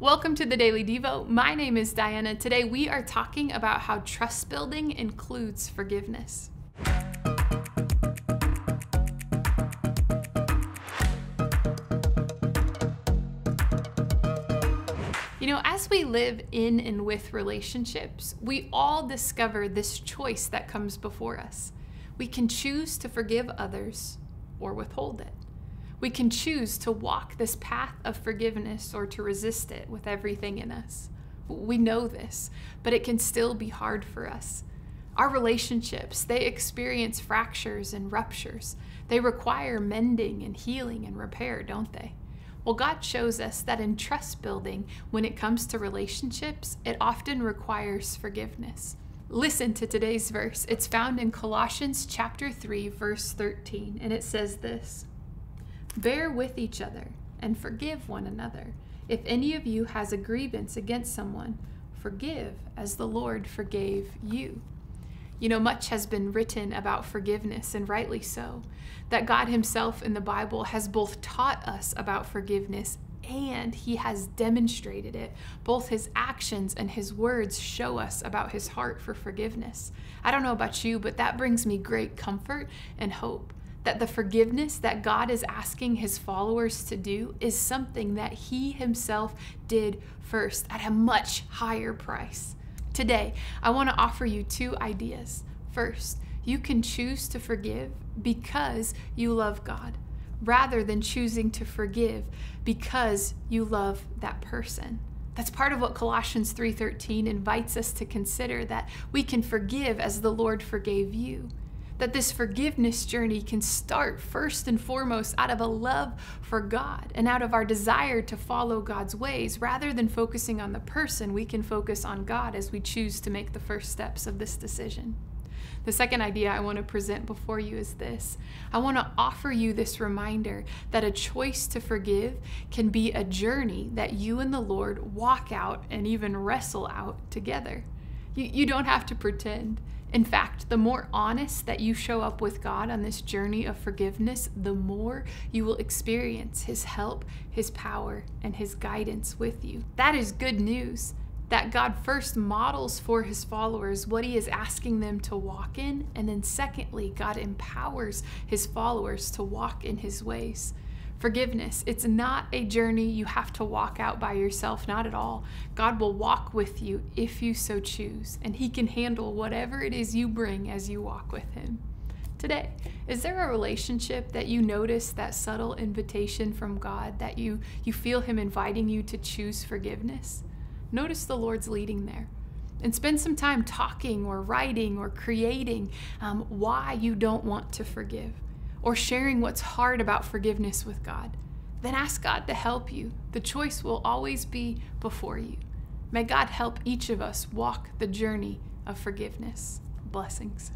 Welcome to the Daily Devo. My name is Diana. Today we are talking about how trust building includes forgiveness. You know, as we live in and with relationships, we all discover this choice that comes before us. We can choose to forgive others or withhold it. We can choose to walk this path of forgiveness or to resist it with everything in us. We know this, but it can still be hard for us. Our relationships, they experience fractures and ruptures. They require mending and healing and repair, don't they? Well, God shows us that in trust building, when it comes to relationships, it often requires forgiveness. Listen to today's verse. It's found in Colossians chapter 3 verse 13, and it says this: Bear with each other and forgive one another. If any of you has a grievance against someone, forgive as the Lord forgave you. You know, much has been written about forgiveness, and rightly so. That God Himself in the Bible has both taught us about forgiveness and He has demonstrated it. Both His actions and His words show us about His heart for forgiveness. I don't know about you, but that brings me great comfort and hope that the forgiveness that God is asking his followers to do is something that he himself did first at a much higher price. Today, I want to offer you two ideas. First, you can choose to forgive because you love God rather than choosing to forgive because you love that person. That's part of what Colossians 3:13 invites us to consider that we can forgive as the Lord forgave you that this forgiveness journey can start first and foremost out of a love for God and out of our desire to follow God's ways. Rather than focusing on the person, we can focus on God as we choose to make the first steps of this decision. The second idea I want to present before you is this I want to offer you this reminder that a choice to forgive can be a journey that you and the Lord walk out and even wrestle out together. You, you don't have to pretend. In fact, the more honest that you show up with God on this journey of forgiveness, the more you will experience His help, His power, and His guidance with you. That is good news. That God first models for His followers what He is asking them to walk in, and then secondly, God empowers His followers to walk in His ways. Forgiveness, it's not a journey you have to walk out by yourself, not at all. God will walk with you if you so choose, and He can handle whatever it is you bring as you walk with Him. Today, is there a relationship that you notice that subtle invitation from God that you, you feel Him inviting you to choose forgiveness? Notice the Lord's leading there and spend some time talking or writing or creating um, why you don't want to forgive or sharing what's hard about forgiveness with God, then ask God to help you. The choice will always be before you. May God help each of us walk the journey of forgiveness. Blessings.